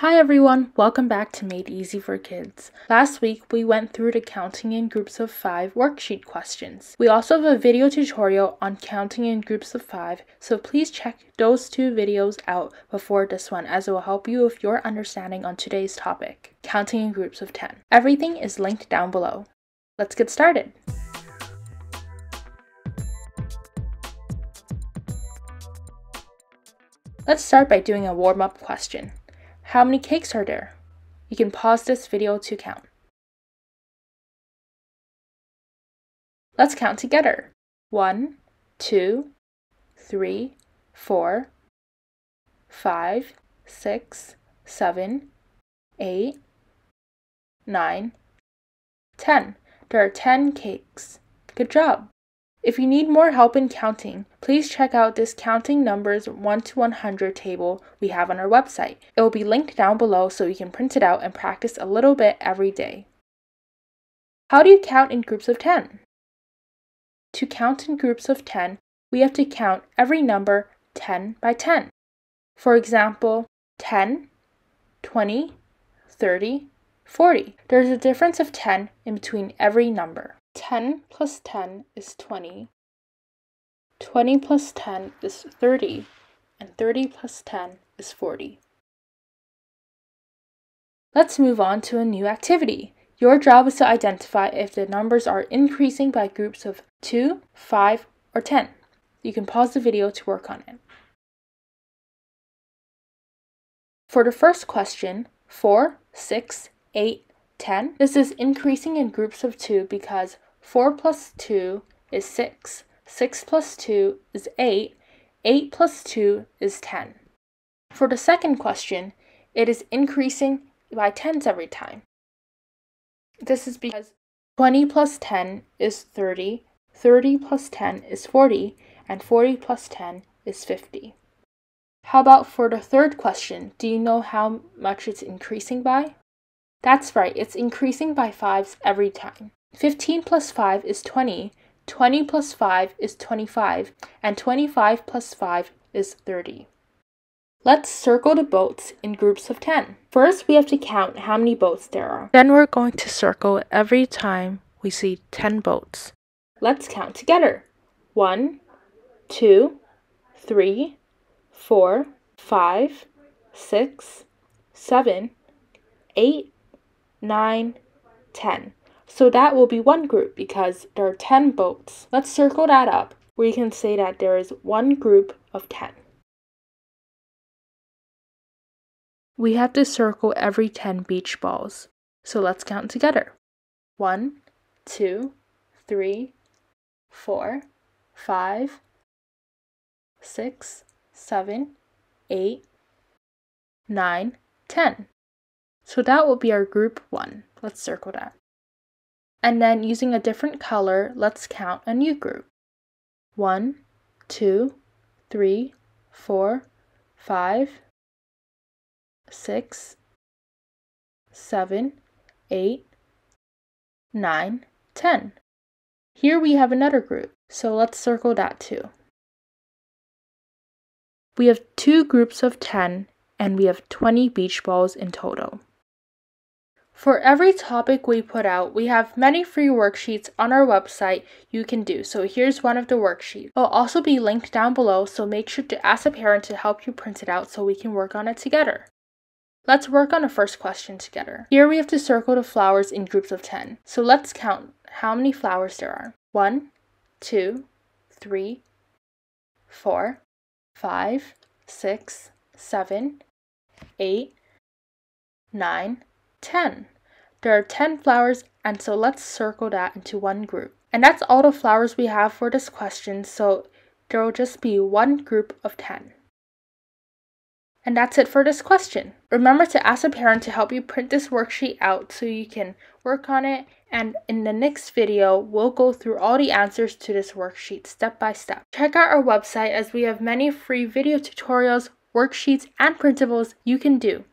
Hi everyone, welcome back to Made Easy for Kids. Last week we went through the counting in groups of 5 worksheet questions. We also have a video tutorial on counting in groups of 5, so please check those two videos out before this one as it will help you with your understanding on today's topic, counting in groups of 10. Everything is linked down below. Let's get started. Let's start by doing a warm-up question. How many cakes are there? You can pause this video to count. Let's count together. One, two, three, four, five, six, seven, eight, nine, ten. There are 10 cakes. Good job! If you need more help in counting, please check out this counting numbers 1 to 100 table we have on our website. It will be linked down below so you can print it out and practice a little bit every day. How do you count in groups of 10? To count in groups of 10, we have to count every number 10 by 10. For example, 10, 20, 30, 40. There's a difference of 10 in between every number. 10 plus 10 is 20. 20 plus 10 is 30. And 30 plus 10 is 40. Let's move on to a new activity. Your job is to identify if the numbers are increasing by groups of 2, 5, or 10. You can pause the video to work on it. For the first question, 4, 6, 8, 10, this is increasing in groups of 2 because 4 plus 2 is 6. 6 plus 2 is 8. 8 plus 2 is 10. For the second question, it is increasing by tens every time. This is because 20 plus 10 is 30, 30 plus 10 is 40, and 40 plus 10 is 50. How about for the third question? Do you know how much it's increasing by? That's right, it's increasing by fives every time. 15 plus 5 is 20, 20 plus 5 is 25, and 25 plus 5 is 30. Let's circle the boats in groups of 10. First, we have to count how many boats there are. Then we're going to circle every time we see 10 boats. Let's count together. 1, 2, 3, 4, 5, 6, 7, 8, 9, 10. So that will be one group because there are 10 boats. Let's circle that up where you can say that there is one group of 10. We have to circle every 10 beach balls. So let's count together. 1, 2, 3, 4, 5, 6, 7, 8, 9, 10. So that will be our group 1. Let's circle that. And then using a different color, let's count a new group. One, two, three, four, five, six, seven, eight, nine, ten. Here we have another group, so let's circle that too. We have two groups of 10 and we have 20 beach balls in total. For every topic we put out, we have many free worksheets on our website you can do. So here's one of the worksheets. It'll also be linked down below, so make sure to ask a parent to help you print it out so we can work on it together. Let's work on the first question together. Here we have to circle the flowers in groups of 10. So let's count how many flowers there are. 1, 2, 3, 4, 5, 6, 7, 8, 9, 10. There are 10 flowers and so let's circle that into one group. And that's all the flowers we have for this question so there will just be one group of 10. And that's it for this question. Remember to ask a parent to help you print this worksheet out so you can work on it. And in the next video, we'll go through all the answers to this worksheet step by step. Check out our website as we have many free video tutorials, worksheets, and printables you can do.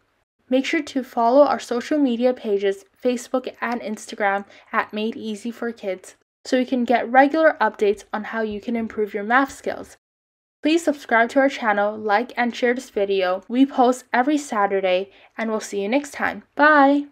Make sure to follow our social media pages, Facebook and Instagram at Made Easy for Kids, so you can get regular updates on how you can improve your math skills. Please subscribe to our channel, like and share this video. We post every Saturday and we'll see you next time. Bye!